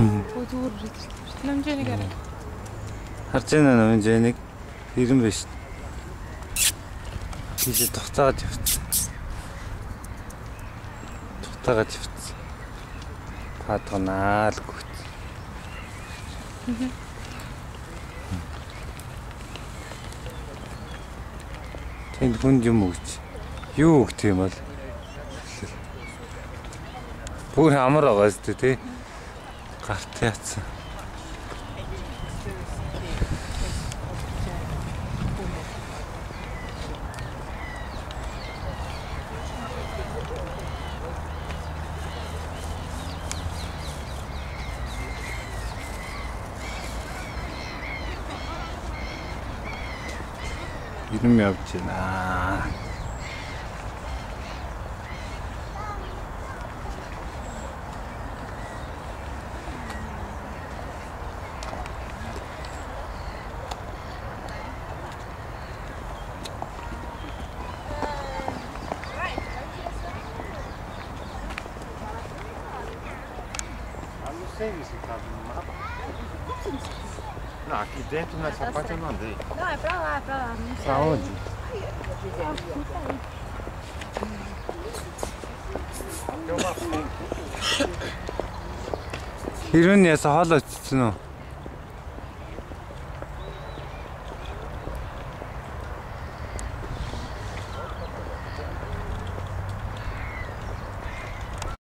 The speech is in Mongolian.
Өө зүгээр ирээд. Намжааныг арай. Харж байна нөө жэнийг ирэн биш. Тийш тогтаагаад явцсан. Тогтаагаад явцсан. Патганаа л гүт. Тэнд хүн юм өгч. Юу өгт юм бол? Бүр амар байгаа зү тий. Гарт яатсан. Ирэм явж байна. sem bicicleta no mapa? Não, aqui dentro nessa tá parte certo. eu não andei. Não, é pra lá, é pra lá. Não pra onde? Tem uma fonte. 이런 예사 하다 진짜.